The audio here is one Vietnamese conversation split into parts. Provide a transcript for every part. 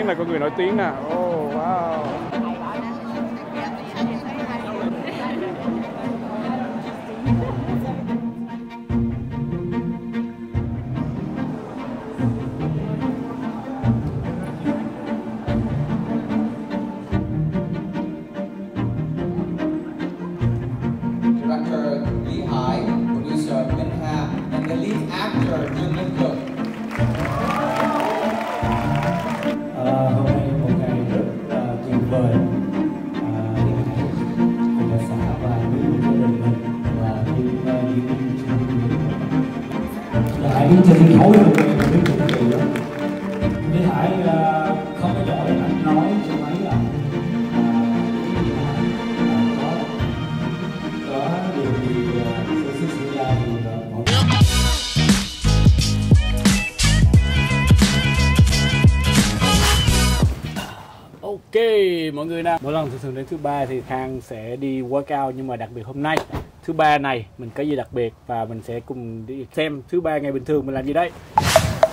Cái này có người nổi tiếng nè. Oh wow. director Lee Hai, producer Min Ha, and the lead actor Jung Min Kook. Thì mình đứng trên người khấu biết một ngày đó. Hải à, không có giỏi anh nói cho mấy à, à, có có điều gì à, sẽ xảy ra thì mọi Ok mọi người nào. Mỗi lần thường thường đến thứ ba thì Khang sẽ đi workout Nhưng mà đặc biệt hôm nay Thứ ba này mình có gì đặc biệt Và mình sẽ cùng đi xem thứ ba ngày bình thường mình làm gì đấy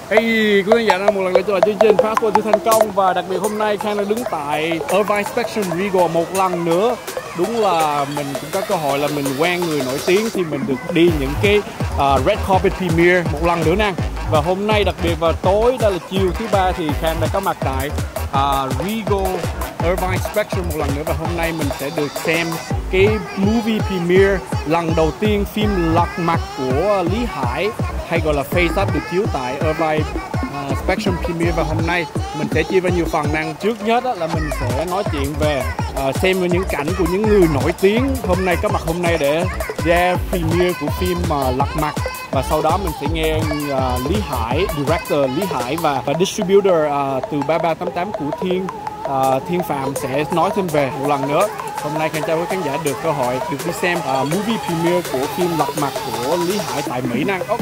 Hey, quý khán giả đang một lần nữa trở lại chương trình Passport chưa thành công và đặc biệt hôm nay Khang đang đứng tại Irvine Spectrum Regal một lần nữa. Đúng là mình cũng có cơ hội là mình quen người nổi tiếng thì mình được đi những cái uh, red carpet premiere một lần nữa nè. Và hôm nay đặc biệt vào tối đó là chiều thứ ba thì Khang đã có mặt tại uh, Regal Irvine Spectrum một lần nữa và hôm nay mình sẽ được xem cái movie premiere lần đầu tiên phim lật mặt của Lý Hải hay gọi là Face Up được chiếu tại Irvine uh, à, Spectrum Premiere. Và hôm nay mình sẽ chia vào nhiều phần. Năng trước nhất là mình sẽ nói chuyện về uh, xem những cảnh của những người nổi tiếng hôm nay có mặt hôm nay để ra premiere của phim uh, lật mặt. Và sau đó mình sẽ nghe uh, Lý Hải, director Lý Hải và, và distributor uh, từ 3388 của Thiên uh, Thiên Phạm sẽ nói thêm về một lần nữa. Hôm nay Khang Trang với khán giả được cơ hội được đi xem uh, movie premiere của phim Lật Mặt của Lý Hải tại Mỹ Năng. Ok.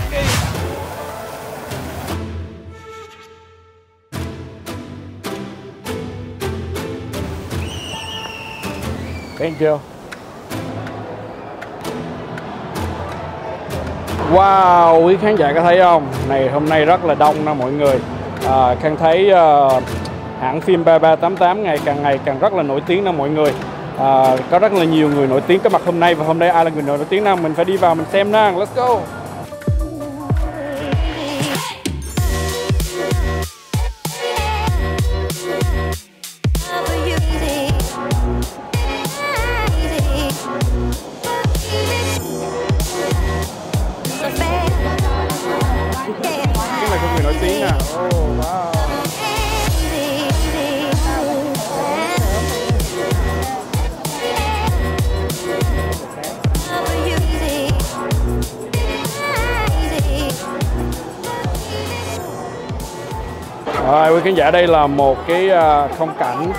Thank you. Wow, quý khán giả có thấy không? Này hôm nay rất là đông nè mọi người. À, Khang thấy uh, hãng phim 3388 ngày càng ngày càng rất là nổi tiếng nè mọi người. À, có rất là nhiều người nổi tiếng có mặt hôm nay và hôm nay ai là người nổi tiếng nào mình phải đi vào mình xem nè. Let's go. Quý khán giả đây là một cái à, không cảnh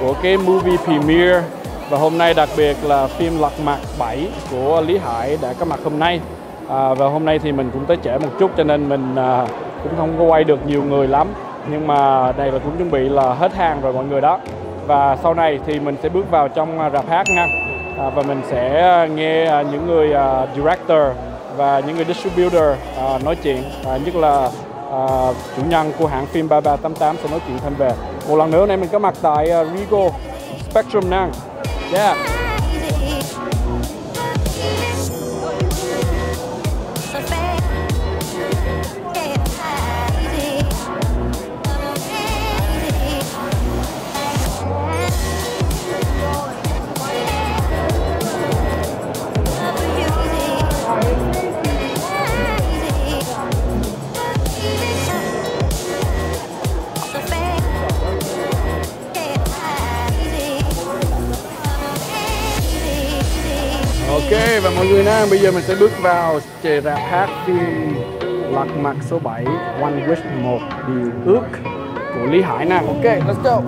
của cái movie premiere và hôm nay đặc biệt là phim Lật Mặt 7 của Lý Hải đã có mặt hôm nay. À, và hôm nay thì mình cũng tới trễ một chút cho nên mình à, cũng không có quay được nhiều người lắm. Nhưng mà đây là cũng chuẩn bị là hết hàng rồi mọi người đó. Và sau này thì mình sẽ bước vào trong à, rạp hát nha. À, và mình sẽ nghe à, những người uh, director và những người distributor uh, nói chuyện uh, nhất là à, chủ nhân của hãng phim 3388 sẽ nói chuyện thêm về. Một lần nữa này mình có mặt tại uh, Regal Spectrum Nang yeah. Ha bây giờ mình sẽ bước vào chè rạp hát phim Lật Mặt số 7 One Wish một điều ước của Lý Hải nè. Ok, let's go.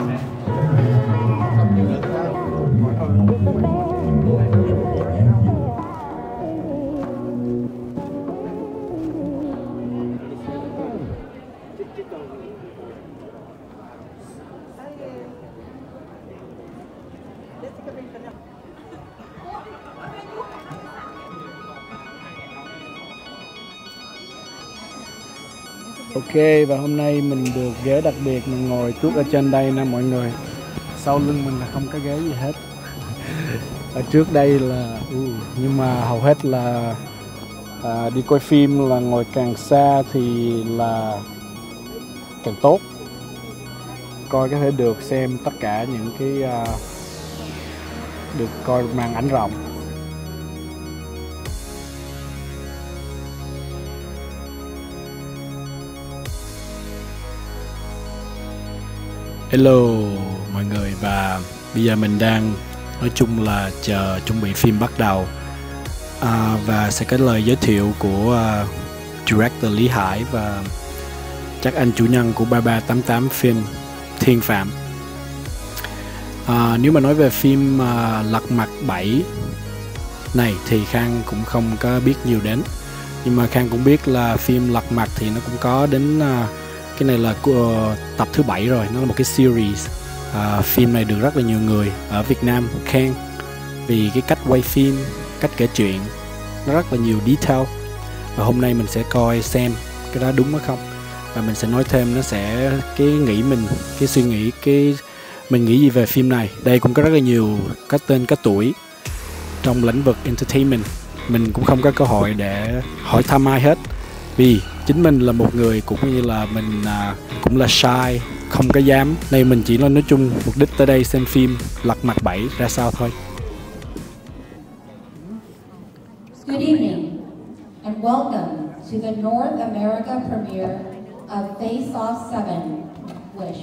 Ok và hôm nay mình được ghế đặc biệt mình ngồi trước ở trên đây nè mọi người. Sau lưng mình là không có ghế gì hết. Ở trước đây là uh, nhưng mà hầu hết là à, đi coi phim là ngồi càng xa thì là càng tốt. Coi có thể được xem tất cả những cái à, được coi màn ảnh rộng. Hello mọi người và bây giờ mình đang nói chung là chờ chuẩn bị phim bắt đầu. À, và sẽ có lời giới thiệu của uh, director Lý Hải và chắc anh chủ nhân của 3388 phim Thiên Phạm. À, nếu mà nói về phim uh, Lật Mặt 7 này thì Khang cũng không có biết nhiều đến. Nhưng mà Khang cũng biết là phim Lật Mặt thì nó cũng có đến uh, cái này là của tập thứ bảy rồi nó là một cái series. À, phim này được rất là nhiều người ở Việt Nam khen vì cái cách quay phim cách kể chuyện nó rất là nhiều detail. Và hôm nay mình sẽ coi xem cái đó đúng hay không. Và mình sẽ nói thêm nó sẽ cái nghĩ mình cái suy nghĩ cái mình nghĩ gì về phim này. Đây cũng có rất là nhiều các tên các tuổi trong lĩnh vực entertainment. Mình cũng không có cơ hội để hỏi thăm ai hết vì chính mình là một người cũng như là mình à, cũng là shy không có dám. Này mình chỉ là nói chung mục đích tới đây xem phim lật mặt bảy ra sao thôi. Good evening and welcome to the North America premiere of Face Off 7 Wish,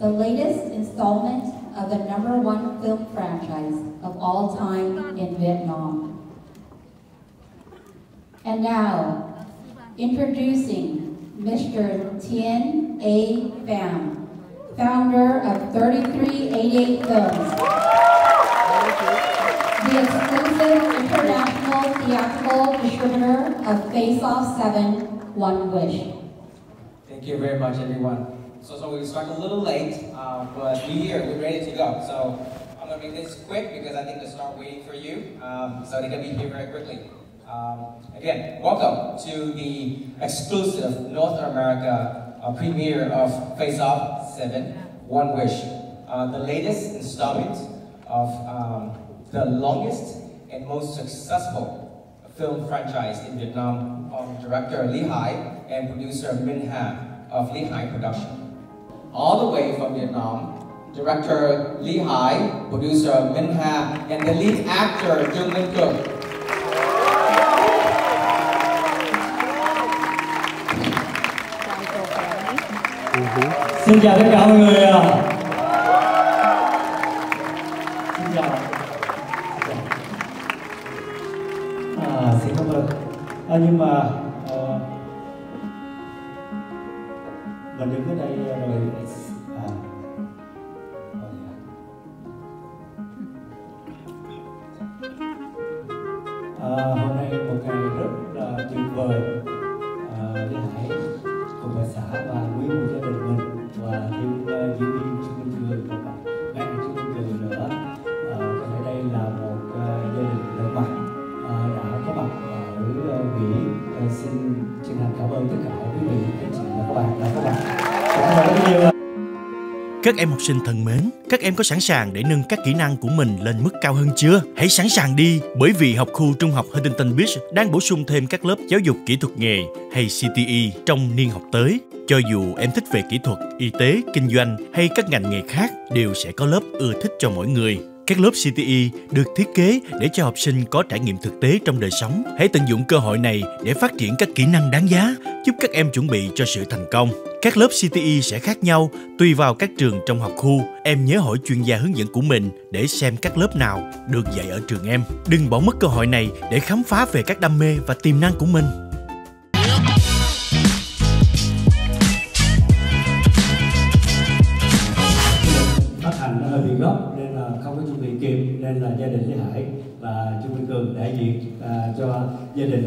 the latest installment of the number one film franchise of all time in Vietnam. And now, Introducing Mr. Tien A. Pham, founder of 3388 Films, the exclusive international theatrical distributor of Face Off 7, One Wish. Thank you very much, everyone. So, so we start a little late, uh, but we're here, we're ready to go. So I'm gonna make this quick because I think the start waiting for you, um, so they can be here very quickly. Um, again, welcome to the exclusive North America uh, premiere of Face Off 7, One Wish. Uh, the latest installment of um, the longest and most successful film franchise in Vietnam from director Lee Hai and producer Minh Ha of Lee Hai Production. All the way from Vietnam, director Lee Hai, producer Minh Ha, and the lead actor Jung Min Kuk xin chào tất cả mọi người xin chào. À, xin cảm ơn. À, nhưng mà ờ, à, mình đứng ở đây ờ, rồi à, ờ, à, hôm nay một ngày rất là tuyệt vời à, Lý Hải cùng bà xã và quý một gia đình mình và thêm uh, diễn viên Trương Cường và các bạn Trương Cường nữa ờ, có thể đây là một ờ, gia đình lật mặt ờ, đã có mặt ở Mỹ xin chân thành cảm ơn tất cả quý vị các chị và các bạn đã có mặt cảm ơn rất nhiều Các em học sinh thân mến, các em có sẵn sàng để nâng các kỹ năng của mình lên mức cao hơn chưa? Hãy sẵn sàng đi, bởi vì học khu trung học Huntington Beach đang bổ sung thêm các lớp giáo dục kỹ thuật nghề hay CTE trong niên học tới. Cho dù em thích về kỹ thuật, y tế, kinh doanh hay các ngành nghề khác đều sẽ có lớp ưa thích cho mỗi người. Các lớp CTE được thiết kế để cho học sinh có trải nghiệm thực tế trong đời sống. Hãy tận dụng cơ hội này để phát triển các kỹ năng đáng giá, giúp các em chuẩn bị cho sự thành công. Các lớp CTE sẽ khác nhau tùy vào các trường trong học khu. Em nhớ hỏi chuyên gia hướng dẫn của mình để xem các lớp nào được dạy ở trường em. Đừng bỏ mất cơ hội này để khám phá về các đam mê và tiềm năng của mình.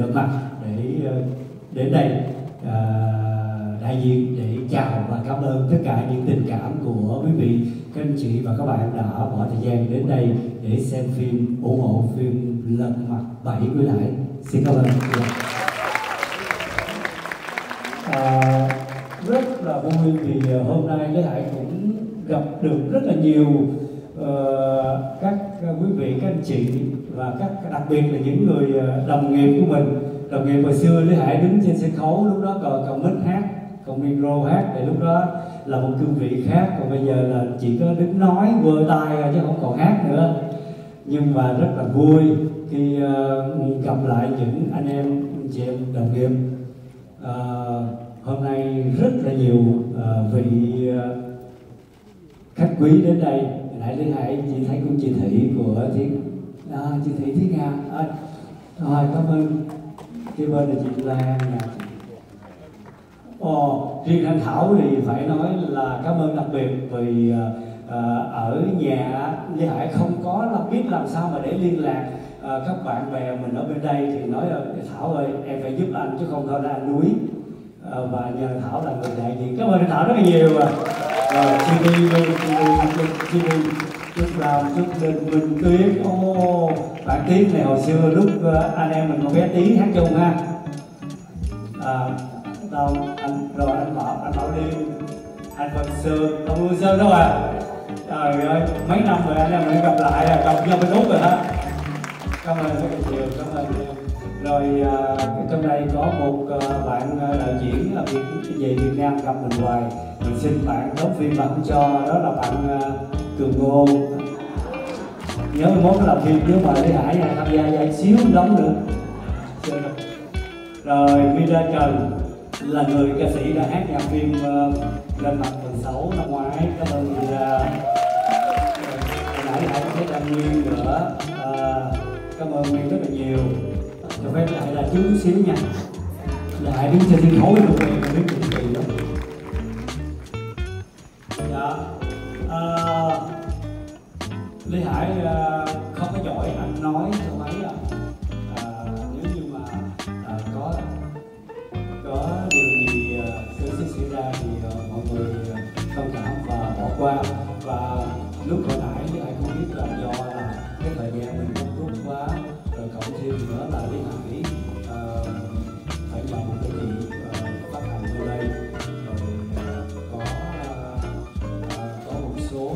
Gia mặt để ờ, đến đây à, đại diện để chào và cảm ơn tất cả những tình cảm của quý vị các anh chị và các bạn đã bỏ thời gian đến đây để xem phim ủng hộ phim lật mặt bảy quý lại. Xin cảm ơn. À, là vui vì hôm nay Lê Hải cũng gặp được rất là nhiều uh, các quý vị, các anh chị và các đặc biệt là những người ờ, đồng nghiệp của mình. Đồng nghiệp hồi xưa Lý Hải đứng trên sân khấu lúc đó còn còn mít hát, còn micro hát thì lúc đó là một cương vị khác. Còn bây giờ là chỉ có đứng nói vơ tay chứ không còn hát nữa. Nhưng mà rất là vui khi uh, gặp lại những anh em chị em đồng nghiệp. Uh, hôm nay rất là nhiều uh, vị uh, khách quý đến đây. Nãy lý hải chị thấy cũng chị thị của thiên à, chị thị thúy nga à, rồi cảm ơn. Cái bên là chị lan nè Ồ, riêng anh Thảo thì phải nói là cảm ơn đặc biệt vì uh, ở nhà Lê Hải không có là biết làm sao mà để liên lạc uh, các bạn bè mình ở bên đây thì nói Thảo ơi em phải giúp anh chứ không thôi là anh đuối. Uh, và nhờ Thảo là người đại diện. Cảm ơn anh Thảo rất là nhiều. À. rồi CD CD chúc làm chúc đình bình tuyết ô bạn Tiến này hồi xưa lúc ờ, anh em mình còn bé tí hát chung ha. À, đâu anh rồi anh bảo anh bảo đi anh Văn Sơn ông Văn Sơn đâu à? Trời ơi mấy năm rồi anh em mình gặp lại à gặp nhau bên úc rồi ha. Cảm ơn rất là nhiều cảm ơn nhiều rồi à, trong đây có một à, bạn ờ, đạo diễn là việt về Việt Nam gặp mình hoài. Mình xin bạn đóng phim bạn cho đó là bạn à, Cường Ngô. Nhớ mốt làm phim nhớ mời Lê Hải này tham gia vai xíu đóng nữa rồi Mira Trần là người ca sĩ đã hát nhạc phim ờ, uh, lên mặt phần xấu năm ngoái. Cảm ơn ờ, Mira nãy Hải có thấy đăng nguyên nữa. Uh, cảm ơn nguyên rất là nhiều. Cho phép lại là chú xíu nha. Lại đứng trên sân khấu luôn em biết cực kỳ lắm dạ uh, Lý Hải uh, không có giỏi anh nói cho mấy à uh, nếu như mà uh, có có điều gì uh, sự xảy ra thì uh, mọi người thông cảm và bỏ qua. Và lúc hồi nãy Lý Hải không biết là do là cái thời gian mình không rút quá rồi cộng thêm nữa là Lý Hải phải nhờ một cái gì phát hành ở đây. Rồi có có một số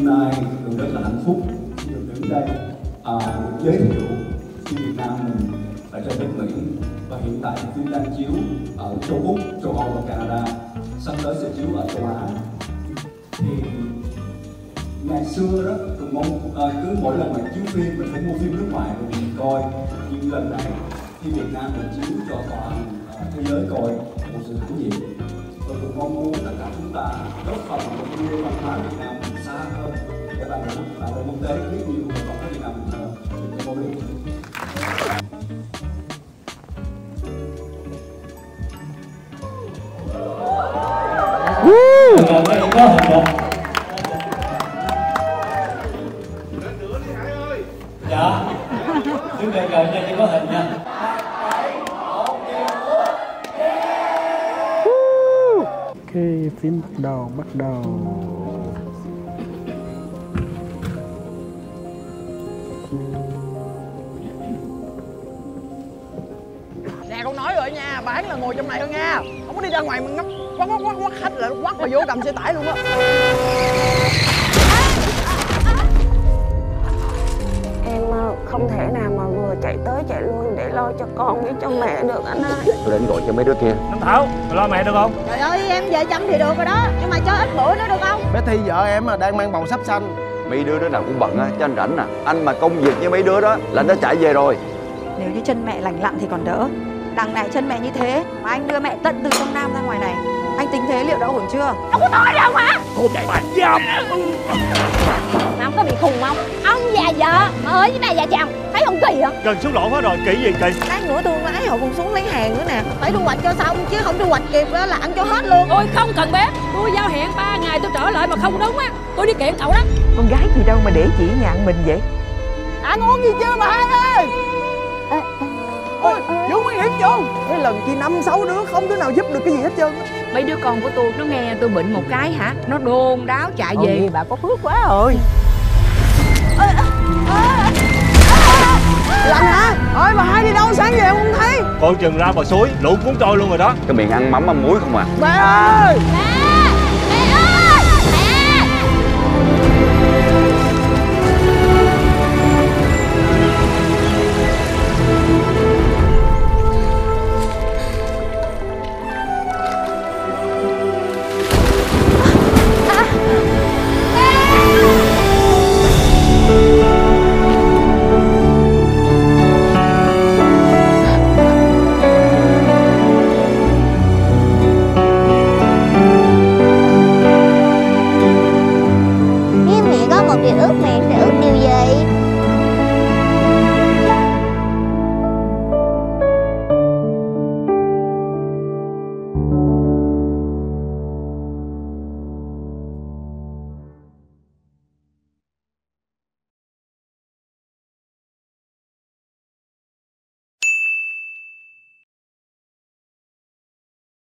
hôm nay tôi rất là hạnh phúc khi được đứng đây à, được giới thiệu phim Việt Nam mình ở trên đất Mỹ. Và hiện tại phim đang chiếu ở châu Úc, châu Âu và Canada. Sắp tới sẽ chiếu ở châu Á. Thì ngày xưa đó tôi mong à, cứ mỗi lần mà chiếu phim mình phải mua phim nước ngoài rồi mình coi. Nhưng lần này khi Việt Nam mình chiếu cho toàn à, thế giới coi một sự hãnh diện Tôi cũng mong muốn tất cả chúng ta góp phần vào đưa văn hóa Việt Nam xa hơn để bạn bè bạn bè quốc tế biết nhiều về văn hóa Việt Nam mình tôi mong muốn Gần đây có hình rồi. Dạ. Đứng gần gần nha, chỉ có hình nha. Ok, phim bắt đầu, bắt đầu. Bán là ngồi trong này thôi nha. Không có đi ra ngoài mà ngắm quát quát quát quát khách là quát mà vô cầm xe tải luôn á. Em ờ, không thể nào mà vừa chạy tới chạy lui để lo cho con với cho mẹ được anh ơi. Tôi đến gọi cho mấy đứa kia. Năm Thảo, mày lo mẹ được không? Trời ơi em về chăm thì được rồi đó Nhưng mà cho ít bữa nữa được không? Bé thi vợ em là đang mang bầu sắp xanh mấy đứa đứa nào cũng bận á cho anh rảnh à. Anh mà công việc với mấy đứa đó là anh đã chạy về rồi. Nếu như chân mẹ lành lặn thì còn đỡ Đằng này chân mẹ như thế Mà anh đưa mẹ tận từ trong Nam ra ngoài này. Anh tính thế liệu đã ổn chưa? Ông có nói đâu mà Cô đại bà dâm Mà ông có bị khùng không? Ông già vợ mà ơi với bà già chồng Thấy không kỳ hả? Gần xuống lỗ hết rồi, kỹ gì kỳ Lát nữa tôi lái họ còn xuống lấy hàng nữa nè. Phải thu hoạch cho xong chứ không thu hoạch kịp đó là ăn cho hết luôn. Ôi không cần bé Tôi giao hẹn 3 ngày tôi trở lại mà không đúng á. Tôi đi kiện cậu đó. Con gái gì đâu mà để chị nhạn mình vậy? Ăn uống gì chưa bà hai ơi? Ôi, Vũ nguy hiểm chưa Cái lần chi năm sáu đứa không đứa nào giúp được cái gì hết trơn á. Mấy đứa con của tôi nó nghe tôi bệnh một cái hả? Nó đôn đáo chạy về. Ôi, bà có phước quá rồi Lạnh hả? Ôi bà hai đi đâu sáng về không thấy? Coi chừng ra bờ suối, lũ cuốn trôi luôn rồi đó. Cái miệng ăn mắm mắm muối không à. Mẹ ơi! Nếu